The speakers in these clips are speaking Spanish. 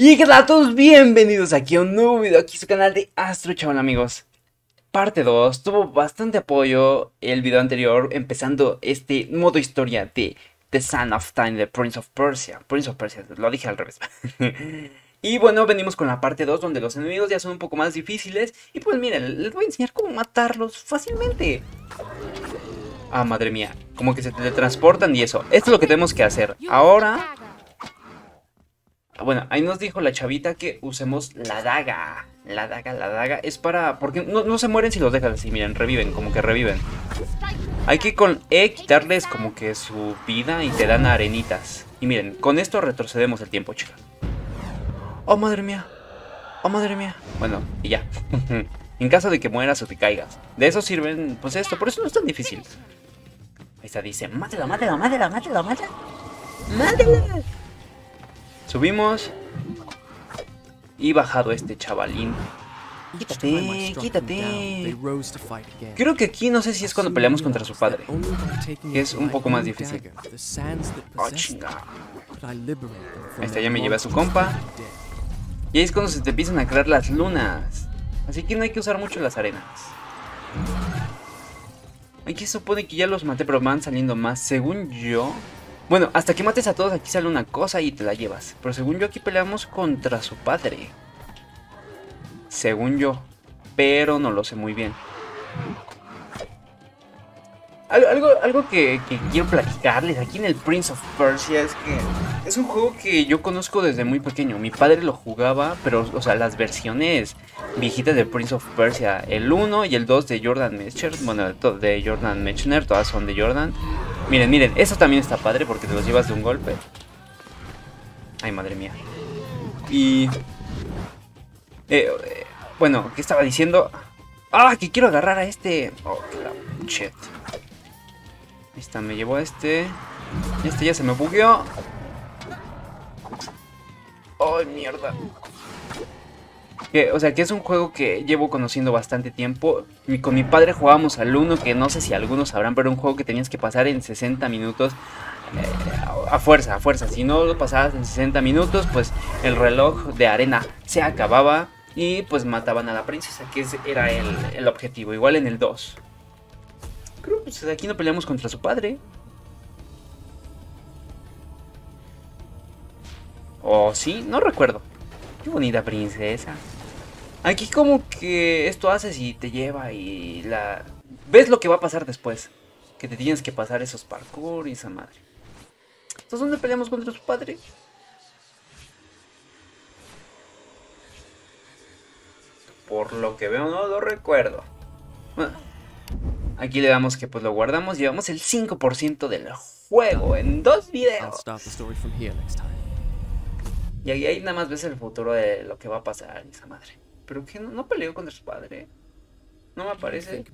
Y qué tal a todos, bienvenidos aquí a un nuevo video, aquí su canal de Astro Chaval amigos. Parte 2, tuvo bastante apoyo el video anterior empezando este modo historia de The Son of Time de Prince of Persia. Prince of Persia, lo dije al revés. Y bueno, venimos con la parte 2 donde los enemigos ya son un poco más difíciles. Y pues miren, les voy a enseñar cómo matarlos fácilmente. Ah, madre mía, como que se teletransportan y eso. Esto es lo que tenemos que hacer Ahora bueno, ahí nos dijo la chavita que usemos la daga. La daga, la daga. Es para... Porque no, se mueren si los dejas así, miren, reviven, como que reviven. Hay que con E quitarles como que su vida y te dan arenitas. Y miren, con esto retrocedemos el tiempo, chica. Oh, madre mía. Oh, madre mía. Bueno, y ya. en caso de que mueras o te caigas. De eso sirven, pues esto, por eso no es tan difícil. Ahí está, dice, mátela, mátela, mátela, mátela, mátela. Mátela. Subimos. Y bajado este chavalín. Quítate, quítate. Creo que aquí no sé si es cuando peleamos contra su padre. Que es un poco más difícil. Oh, chinga. Esta ya me lleva a su compa. Y ahí es cuando se te empiezan a crear las lunas. Así que no hay que usar mucho las arenas. Aquí se supone que ya los maté, pero van saliendo más. Según yo, bueno, hasta que mates a todos aquí sale una cosa y te la llevas. Pero según yo aquí peleamos contra su padre. Según yo. Pero no lo sé muy bien. Algo, algo que, quiero platicarles aquí en el Prince of Persia es que es un juego que yo conozco desde muy pequeño. Mi padre lo jugaba, pero, o sea, las versiones viejitas de Prince of Persia, el 1 y el 2 de Jordan Mechner, bueno, de Jordan Mechner, todas son de Jordan. Miren, miren, eso también está padre porque te los llevas de un golpe. Ay, madre mía. Y... Eh, bueno, ¿qué estaba diciendo? ¡Ah, que quiero agarrar a este! Oh, la shit. Ahí está, me llevo a este. Este ya se me bugueó. ¡Ay, mierda! o sea, que es un juego que llevo conociendo bastante tiempo. Y con mi padre jugábamos al 1, que no sé si algunos sabrán, pero un juego que tenías que pasar en 60 minutos. Eh, a fuerza, a fuerza. Si no lo pasabas en 60 minutos, pues el reloj de arena se acababa y pues mataban a la princesa, que era el, el objetivo. Igual en el 2. Creo que pues, aquí no peleamos contra su padre. ¿O sí? No recuerdo. Qué bonita princesa. Aquí como que esto haces y te lleva y la... Ves lo que va a pasar después. Que te tienes que pasar esos parkour y esa madre. Entonces, ¿dónde peleamos contra su padre? Por lo que veo no lo recuerdo. Bueno, aquí le damos que pues lo guardamos. Llevamos el 5% del juego en dos videos. Y ahí, nada más ves el futuro de lo que va a pasar esa madre. Pero que no, peleó contra su padre. No me aparece.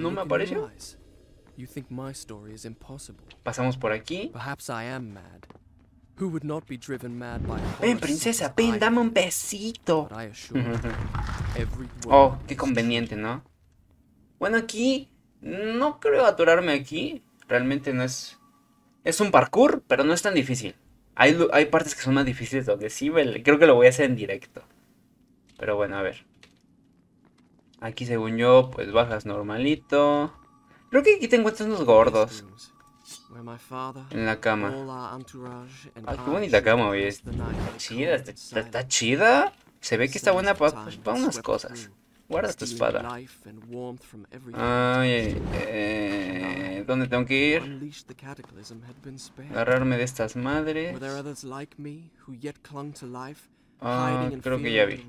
No me apareció. Pasamos por aquí. Ven, princesa, ven, dame un besito. oh, qué conveniente, ¿no? Bueno, aquí no creo aturarme aquí. Realmente no es... Es un parkour, pero no es tan difícil. Hay, partes que son más difíciles donde sí, creo que lo voy a hacer en directo. Pero bueno, a ver. Aquí según yo, pues bajas normalito. Creo que aquí te encuentras unos gordos. En la cama. Ay, qué bonita cama, oye. Está chida, está, chida. Se ve que está buena para, pues, para unas cosas. Guarda tu espada. Ay, eh, ¿dónde tengo que ir? Agarrarme de estas madres. Ah, creo que ya vi.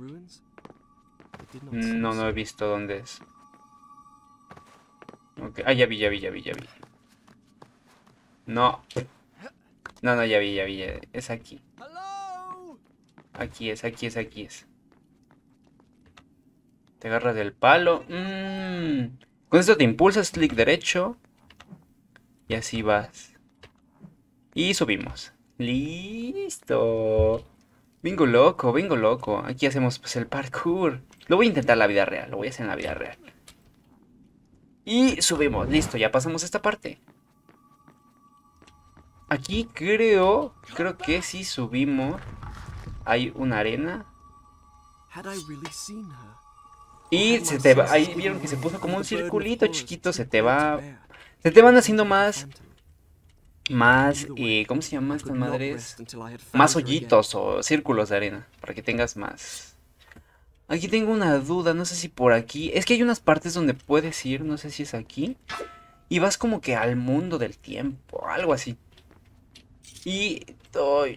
No, no he visto dónde es. Okay. Ah, ya vi, ya vi, ya vi, ya vi. No. No, no, ya vi, ya vi. Es aquí. Aquí es, aquí es, aquí es. Te agarras del palo. Mm. Con esto te impulsas, clic derecho. Y así vas. Y subimos. Listo. Bingo loco, bingo loco. Aquí hacemos pues el parkour. Lo voy a intentar en la vida real. Lo voy a hacer en la vida real. Y subimos. Listo, ya pasamos esta parte. Aquí creo, creo que si subimos, hay una arena. Y se te va, ahí vieron que se puso como un circulito chiquito, se te va, se te van haciendo más, más, eh, ¿cómo se llama estas madres? Más hoyitos o círculos de arena, para que tengas más. Aquí tengo una duda, no sé si por aquí, es que hay unas partes donde puedes ir, no sé si es aquí, y vas como que al mundo del tiempo, algo así. Y...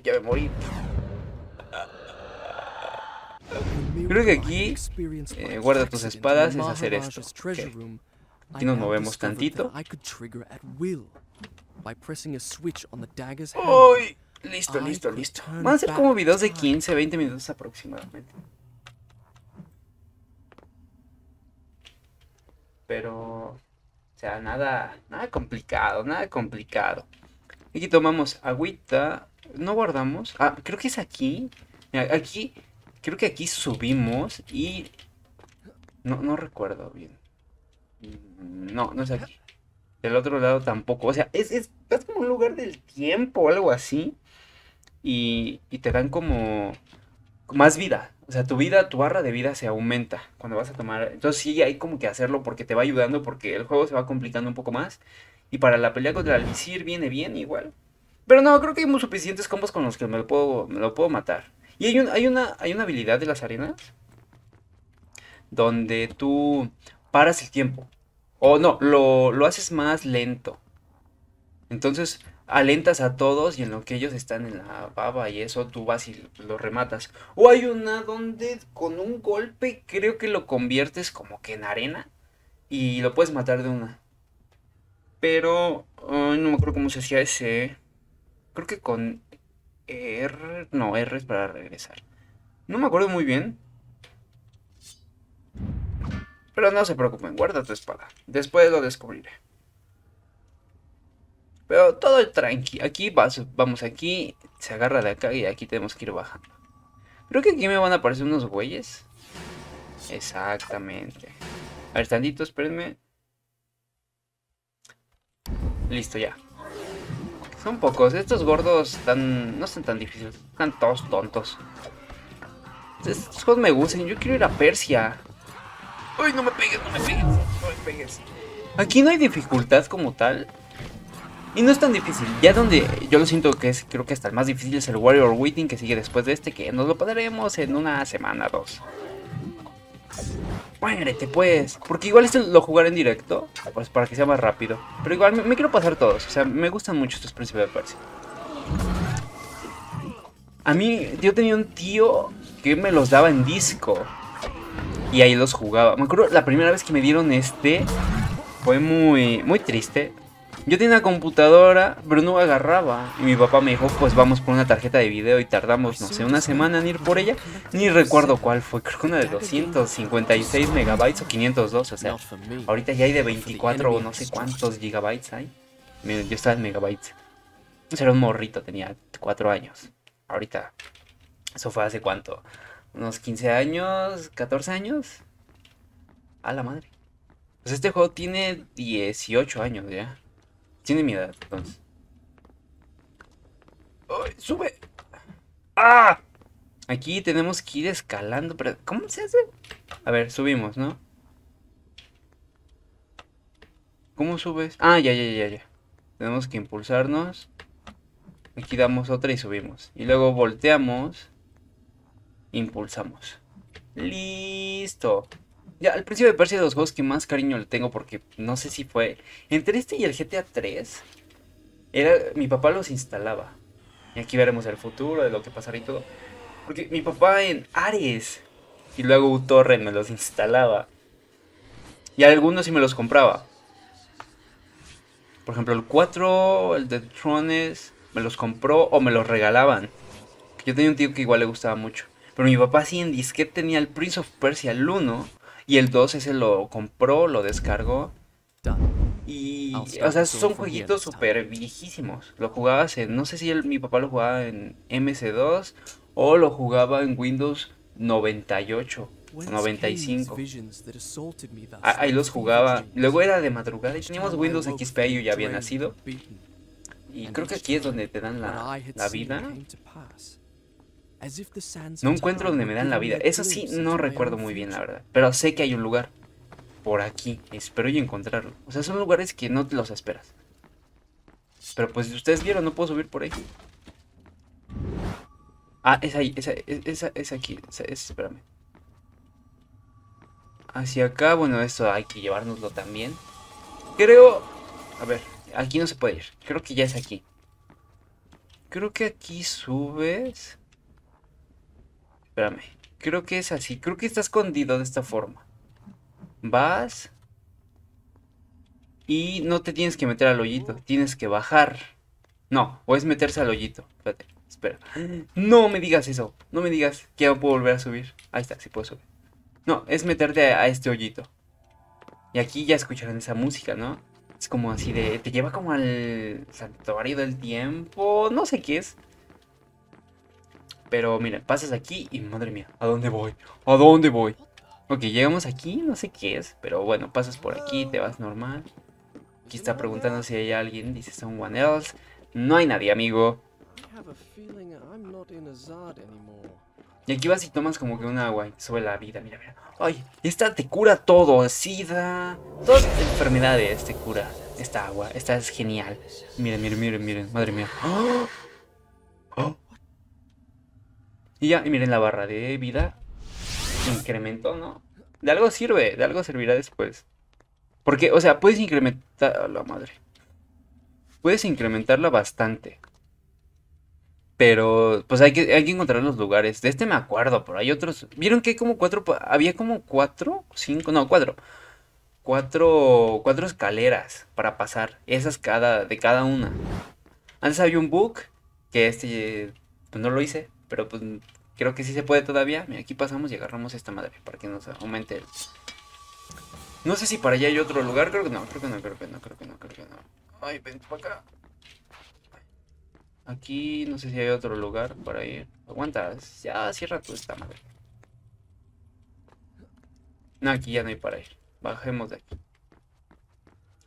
ya me morí. Creo que aquí eh, guarda tus espadas es hacer esto. Aquí nos movemos tantito. ¡Uy! Listo, listo, listo. Van a ser como videos de 15, 20 minutos aproximadamente. Pero... O sea, nada, nada complicado, nada complicado. Aquí tomamos agüita. No guardamos. Ah, creo que es aquí. aquí. Creo que aquí subimos y. No, no recuerdo bien. Mm, no, no es aquí. Del otro lado tampoco. O sea, es, es, como un lugar del tiempo o algo así. Y, y te dan como más vida. O sea, tu vida, tu barra de vida se aumenta cuando vas a tomar. Entonces sí hay como que hacerlo porque te va ayudando, porque el juego se va complicando un poco más. Y para la pelea contra el visir viene bien igual. Pero no, creo que hay muy suficientes combos con los que me lo puedo, me lo puedo matar. Y hay, hay, una, hay una habilidad de las arenas donde tú paras el tiempo. O no, lo, lo haces más lento. Entonces alentas a todos y en lo que ellos están en la baba y eso tú vas y lo rematas. O hay una donde con un golpe creo que lo conviertes como que en arena y lo puedes matar de una. Pero no me acuerdo cómo se hacía ese. Creo que con R. No, R es para regresar. No me acuerdo muy bien. Pero no se preocupen, guarda tu espada. Después lo descubriré. Pero todo tranqui. Aquí vamos aquí. Se agarra de acá y aquí tenemos que ir bajando. Creo que aquí me van a aparecer unos güeyes. Exactamente. A ver, tantito, espérenme. Listo, ya. Son pocos. Estos gordos están, no están tan difíciles. Están todos tontos. Estos juegos me gustan. Yo quiero ir a Persia. Uy, no me pegues, no me pegues. No me pegues. Aquí no hay dificultad como tal. Y no es tan difícil. Ya donde yo lo siento que es, creo que hasta el más difícil es el Warrior Waiting que sigue después de este. Que nos lo podremos en una semana, dos. Muérete pues. Porque igual este lo jugaré en directo. Pues para que sea más rápido. Pero igual me, quiero pasar todos. O sea, me gustan mucho estos príncipes de Persia. A mí, yo tenía un tío que me los daba en disco. Y ahí los jugaba. Me acuerdo la primera vez que me dieron este. Fue muy, muy triste. Yo tenía una computadora, pero no agarraba. Y mi papá me dijo, pues vamos por una tarjeta de video y tardamos, no sé, una semana en ir por ella. Ni recuerdo cuál fue, creo que una de 256 megabytes o 502. O sea, ahorita ya hay de 24 o no sé cuántos gigabytes hay. Yo estaba en megabytes. Era un morrito, tenía 4 años. Ahorita, eso fue hace cuánto? Unos 15 años, 14 años. A la madre. Pues este juego tiene 18 años ya. Tiene mi edad, entonces. ¡Ay, sube! ¡Ah! Aquí tenemos que ir escalando, pero ¿cómo se hace? A ver, subimos, ¿no? ¿Cómo subes? Ah, ya, ya, ya, ya. Tenemos que impulsarnos. Aquí damos otra y subimos. Y luego volteamos. Impulsamos. Listo. Ya, al principio de Persia de los juegos que más cariño le tengo porque no sé si fue... Entre este y el GTA 3, era, mi papá los instalaba. Y aquí veremos el futuro de lo que pasará y todo. Porque mi papá en Ares y luego Utorren me los instalaba. Y algunos sí me los compraba. Por ejemplo, el 4, el de Trones, me los compró o me los regalaban. Yo tenía un tío que igual le gustaba mucho. Pero mi papá sí en disquete tenía el Prince of Persia, el 1 y el 2 ese lo compró, lo descargó. Y, o sea, son jueguitos súper viejísimos. Lo jugabas en, no sé si mi papá lo jugaba en MC2 o lo jugaba en Windows 98 95. Ahí los jugaba. Luego era de madrugada y teníamos Windows XP y yo ya había nacido. Y creo que aquí es donde te dan la, la vida. No encuentro donde me dan la vida. Eso sí, no recuerdo muy bien, la verdad. Pero sé que hay un lugar por aquí. Espero y encontrarlo. O sea, son lugares que no te los esperas. Pero pues si ustedes vieron, no puedo subir por ahí. Ah, es ahí, esa, es aquí. Esa, espérame. Hacia acá, bueno, esto hay que llevárnoslo también. Creo... A ver, aquí no se puede ir. Creo que ya es aquí. Creo que aquí subes... Espérame. Creo que es así. Creo que está escondido de esta forma. Vas. Y no te tienes que meter al hoyito. Tienes que bajar. No, o es meterse al hoyito. Espérate, espera. No me digas eso. No me digas que ya puedo volver a subir. Ahí está, sí puedo subir. No, es meterte a, este hoyito. Y aquí ya escucharon esa música, ¿no? Es como así de... Te lleva como al santuario del tiempo. No sé qué es. Pero mira, pasas aquí y madre mía, ¿a dónde voy? ¿A dónde voy? Ok, llegamos aquí, no sé qué es, pero bueno, pasas por aquí, te vas normal. Aquí está preguntando si hay alguien, dice someone else. No hay nadie, amigo. Y aquí vas y tomas como que un agua y sube la vida, mira, mira. Ay, esta te cura todo, sida, todas las enfermedades te cura esta agua. Esta es genial. Miren, miren, miren, miren, madre mía. ¡Oh! ¡Oh! Y ya, y miren la barra de vida. Incrementó, ¿no? De algo sirve, de algo servirá después. Porque, o sea, puedes incrementar... la madre. Puedes incrementarla bastante. Pero, pues hay que, hay que encontrar los lugares. De este me acuerdo, pero hay otros... ¿Vieron que hay como cuatro... Había como cuatro, cinco, no, cuatro. Cuatro, cuatro escaleras para pasar. Esas cada, de cada una. Antes había un book que este, pues no lo hice. Pero pues creo que sí se puede todavía. Mira, aquí pasamos y agarramos esta madre para que nos aumente el... No sé si para allá hay otro lugar. Creo que no, creo que no, creo que no, creo que no, creo que no. Ay, ven para acá. Aquí no sé si hay otro lugar para ir. Aguanta, ya cierra tú esta madre. No, aquí ya no hay para ir. Bajemos de aquí.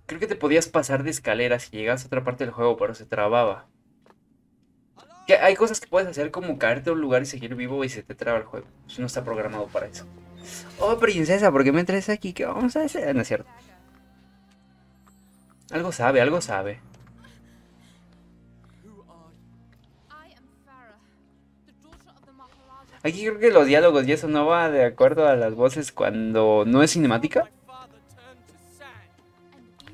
Creo que te podías pasar de escaleras si llegas a otra parte del juego, pero se trababa. Hay cosas que puedes hacer como caerte a un lugar y seguir vivo y se te traba el juego. No está programado para eso. Oh, princesa, ¿por qué me traes aquí? ¿Qué vamos a hacer? No es cierto. Algo sabe, algo sabe. Aquí creo que los diálogos y eso no va de acuerdo a las voces cuando no es cinemática.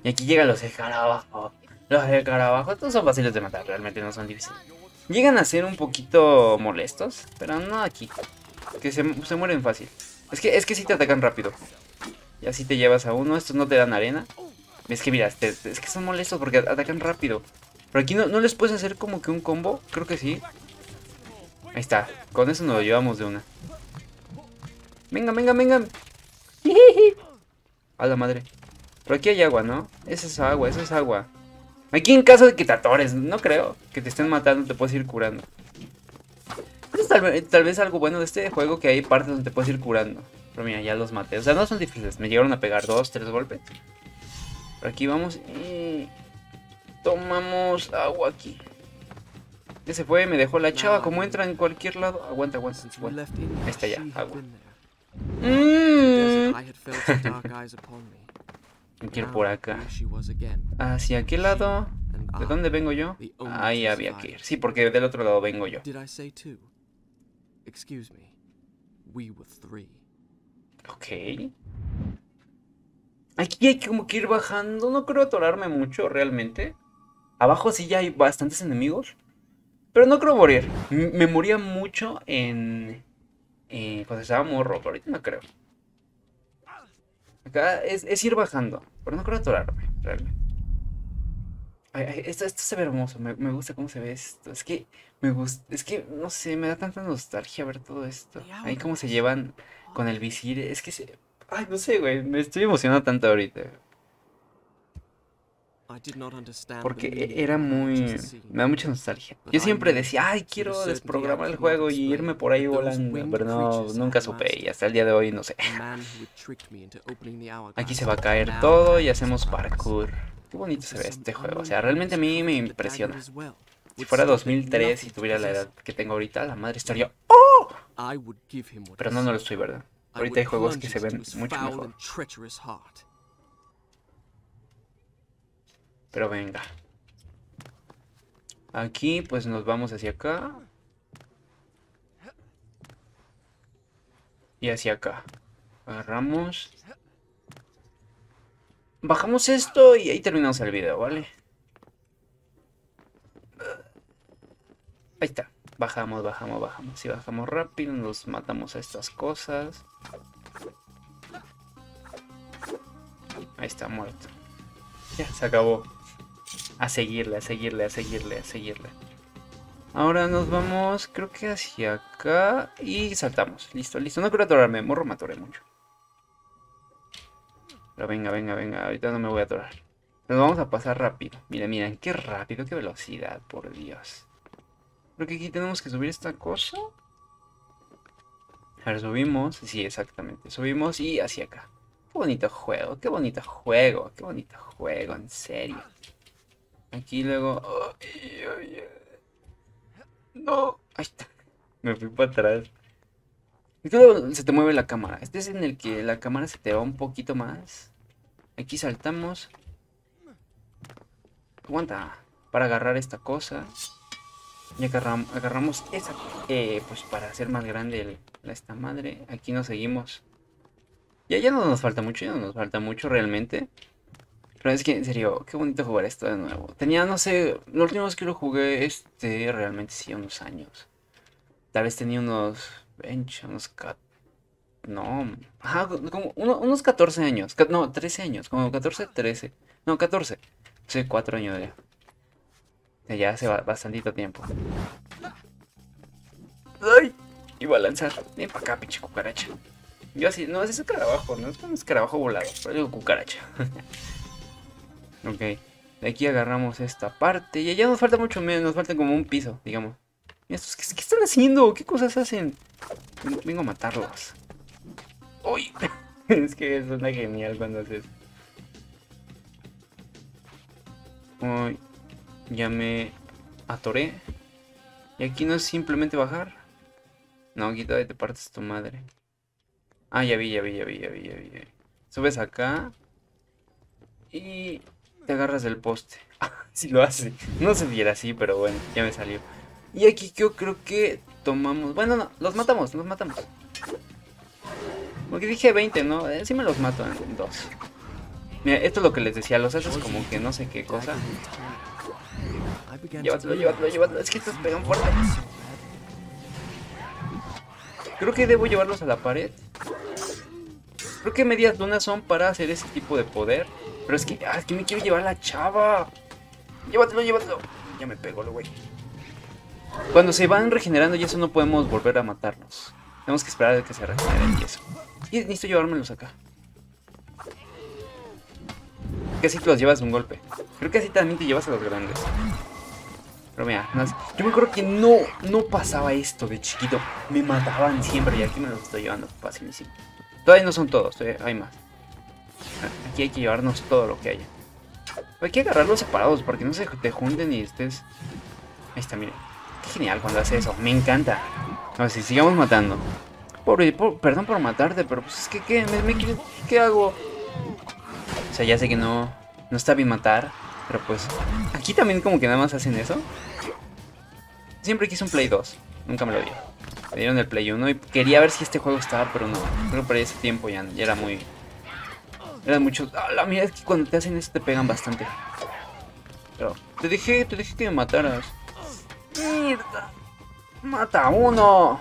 Y aquí llegan los escarabajos. Los escarabajos, todos son fáciles de matar, realmente no son difíciles. Llegan a ser un poquito molestos, pero no aquí. Que se, mueren fácil. Es que, es que sí te atacan rápido. Y así te llevas a uno. Estos no te dan arena. Es que mira, es que son molestos porque atacan rápido. Pero aquí no, no les puedes hacer como que un combo. Creo que sí. Ahí está. Con eso nos lo llevamos de una. Venga, venga, venga. A la madre. Pero aquí hay agua, ¿no? Esa es agua, esa es agua. Aquí en caso de que te atores, no creo que te estén matando, te puedes ir curando. Es tal, vez algo bueno de este juego que hay partes donde te puedes ir curando. Pero mira, ya los maté. O sea, no son difíciles. Me llegaron a pegar dos, tres golpes. Por aquí vamos y... Tomamos agua aquí. Ya se fue, me dejó la chava. Como entra en cualquier lado. Aguanta, aguanta. aguanta. Ahí está ya, agua. Mmm. Quiero ir por acá. ¿Hacia qué lado? ¿De dónde vengo yo? Ahí había que ir. Sí, porque del otro lado vengo yo. Ok. Aquí hay como que ir bajando. No creo atorarme mucho, realmente. Abajo sí ya hay bastantes enemigos. Pero no creo morir. me moría mucho en... Eh, cuando estaba morro, pero ahorita no creo. Acá es, ir bajando. Pero no creo atorarme, realmente. esto, esto se ve hermoso. Me, gusta cómo se ve esto. Es que me gusta. Es que, no sé, me da tanta nostalgia ver todo esto. Ahí cómo se llevan con el visir. Es que se. Ay, no sé, güey. Me estoy emocionando tanto ahorita. Porque e, era muy... Me da mucha nostalgia. Yo siempre decía, ay, quiero desprogramar el juego y irme por ahí volando. Pero no, nunca supe y hasta el día de hoy no sé. Aquí se va a caer todo y hacemos parkour. Qué bonito se ve este juego. O sea, realmente a mí me impresiona. Si fuera 2003 y tuviera la edad que tengo ahorita, la madre estaría... ¡Oh! Pero no, no lo estoy, ¿verdad? Ahorita hay juegos que se ven mucho mejor. Pero venga. Aquí pues nos vamos hacia acá. Y hacia acá. Agarramos. Bajamos esto y ahí terminamos el video, ¿vale? Ahí está. Bajamos, bajamos, bajamos. Si bajamos rápido, nos matamos a estas cosas. Ahí está, muerto. Ya, se acabó. A seguirle, a seguirle, a seguirle, a seguirle. Ahora nos vamos, creo que hacia acá. Y saltamos. Listo, listo. No quiero atorarme. Morro me atoré mucho. Pero venga, venga, venga. Ahorita no me voy a atorar. Nos vamos a pasar rápido. Miren, miren, qué rápido, qué velocidad, por Dios. Creo que aquí tenemos que subir esta cosa. A ver, subimos. Sí, exactamente. Subimos y hacia acá. Qué bonito juego, qué bonito juego, qué bonito juego, en serio. Aquí luego... No, ahí está. Me fui para atrás. Se te mueve la cámara. Este es en el que la cámara se te va un poquito más. Aquí saltamos. Aguanta. Para agarrar esta cosa. Y agarramos, agarramos esa, eh, pues para hacer más grande esta madre. Aquí nos seguimos. Ya, ya no nos falta mucho, ya no nos falta mucho realmente. Pero es que, en serio, qué bonito jugar esto de nuevo. Tenía, no sé, los últimos que lo jugué, este, realmente sí, unos años. Tal vez tenía unos 20, unos... No, ajá, como unos 14 años. No, 13 años, como 14, 13. No, 14. Sí, 4 años ya. Ya hace bastantito tiempo. ¡Ay! Iba a lanzar. Ven para acá, pinche cucaracha. Yo así, no, es escarabajo, no es un escarabajo volado, pero digo cucaracha. ok. De aquí agarramos esta parte. Y ya nos falta mucho menos, nos falta como un piso, digamos. ¿qué, ¿qué, están haciendo? ¿Qué cosas hacen? Vengo a matarlos. ¡Uy! es que suena genial cuando haces. Uy. Ya me atoré. Y aquí no es simplemente bajar. No, aquí todavía te partes tu madre. Ah, ya vi, ya vi, ya vi, ya vi, ya vi. Subes acá. Y te agarras del poste. si lo hace. No se viera así, pero bueno, ya me salió. Y aquí yo creo que tomamos... Bueno, no, los matamos, los matamos. Porque dije 20, ¿no? Eh, sí me los mato en dos. Mira, esto es lo que les decía, los haces como que no sé qué cosa. Llévatelo, llévatelo, llévatelo. Es que estos pegan fuerte. Creo que debo llevarlos a la pared. Creo que medias lunas son para hacer ese tipo de poder. Pero es que, ah, es que me quiero llevar la chava. Llévatelo, llévatelo. Ya me pego, güey. Cuando se van regenerando y eso no podemos volver a matarlos. Tenemos que esperar a que se regeneren y eso. Y necesito llevármelos acá. Que así te los llevas de un golpe. Creo que así también te llevas a los grandes. Pero mira, yo me acuerdo que no, no pasaba esto de chiquito. Me mataban siempre y aquí me los estoy llevando facilísimo. Todavía no son todos, hay más. Aquí hay que llevarnos todo lo que haya. Hay que agarrarlos separados para que no se te junten y estés... Ahí está, miren. Qué genial cuando hace eso, me encanta. A ver, si sigamos matando. Pobre, perdón por matarte, pero pues es que, ¿qué? ¿Me, ¿Qué hago? O sea, ya sé que no, no está bien matar, pero pues... Aquí también como que nada más hacen eso. Siempre quise un Play 2. Nunca me lo dio. Me dieron el Play 1 y quería ver si este juego estaba, pero no. Creo que para ese tiempo ya, era muy... Era mucho... Ah, la mira, es que cuando te hacen eso te pegan bastante. Pero te dije, te dije que me mataras. ¡Mierda! ¡Mata a uno!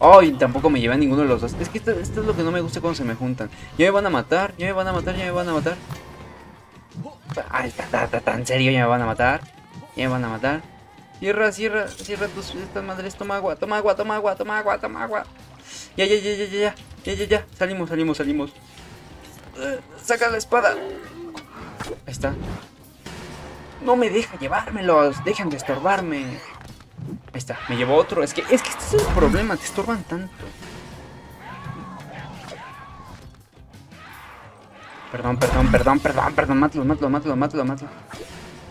Ay, tampoco me lleva ninguno de los dos. Es que esto, esto, es lo que no me gusta cuando se me juntan. Ya me van a matar, ya me van a matar, ya me van a matar. Ay, en serio, ya me van a matar. Ya me van a matar. Cierra, cierra, cierra tus estas madres. Toma agua, toma agua, toma agua, toma agua, toma agua. Ya, ya, ya, ya, ya, ya, ya, ya, ya. Salimos, salimos, salimos. Saca la espada. Ahí está. No me deja llevármelos. Dejan de estorbarme. Ahí está, me llevó otro. Es que, es que este es el problema, te estorban tanto. Perdón, perdón, perdón, perdón, perdón. Mátalo, mátalo, mátalo, mátalo, mátalo.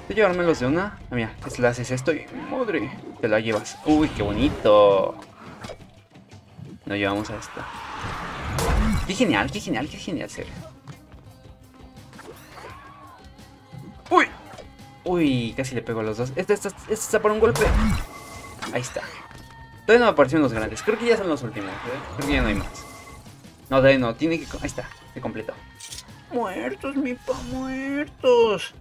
¿De llevármelos de una? Ah, mira, que le haces esto y... Madre, te la llevas. Uy, qué bonito. Nos llevamos a esta. Qué genial, qué genial, qué genial, serio. Uy, casi le pego a los dos. Este, este, este está por un golpe. Ahí está. Todavía no me aparecieron los grandes. Creo que ya son los últimos. ¿eh? Creo que ya no hay más. No, todavía no. Tiene que... Ahí está. Se completó. Muertos, mi pa, muertos.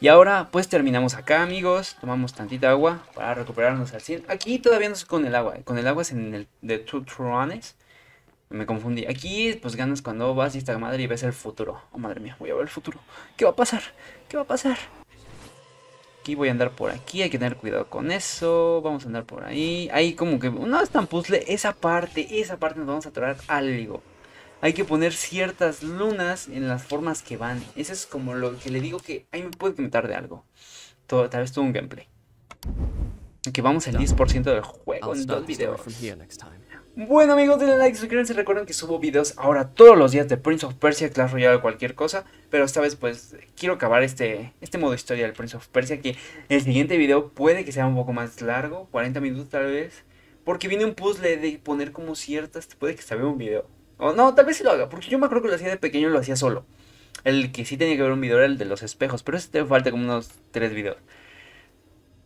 Y ahora pues terminamos acá amigos, tomamos tantita agua para recuperarnos al 100. Aquí todavía no es con el agua, con el agua es en el de Tutrones. Me confundí. Aquí pues ganas cuando vas y esta madre y ves el futuro. Oh madre mía, voy a ver el futuro. ¿Qué va a pasar? ¿Qué va a pasar? Aquí voy a andar por aquí, hay que tener cuidado con eso. Vamos a andar por ahí. Ahí como que no es tan puzzle, esa parte, esa parte nos vamos a atorar algo hay que poner ciertas lunas en las formas que van. Eso es como lo que le digo que ahí me puede comentar de algo. Todo, tal vez todo un gameplay. Que vamos al 10% del juego en dos videos. Bueno amigos, denle like, suscríbanse, recuerden que subo videos ahora todos los días de Prince of Persia, Clash Royale, cualquier cosa. Pero esta vez pues quiero acabar este, este modo historia del Prince of Persia que el siguiente video puede que sea un poco más largo, 40 minutos tal vez. Porque viene un puzzle de poner como ciertas, puede que se vea un video. O no, tal vez sí lo haga, porque yo me acuerdo que lo hacía de pequeño lo hacía solo. El que sí tenía que ver un video era el de los espejos, pero ese te falta como unos tres videos.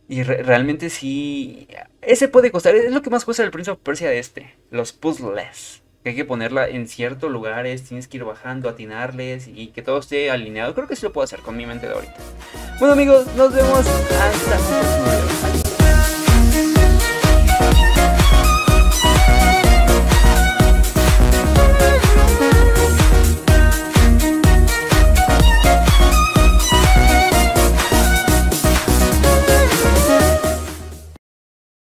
Y realmente sí. Ese puede costar. Es lo que más cuesta el Prince of Persia de este. Los puzzles. Que hay que ponerla en ciertos lugares. Tienes que ir bajando, atinarles. Y que todo esté alineado. Creo que sí lo puedo hacer con mi mente de ahorita. Bueno amigos, nos vemos hasta el próximo video.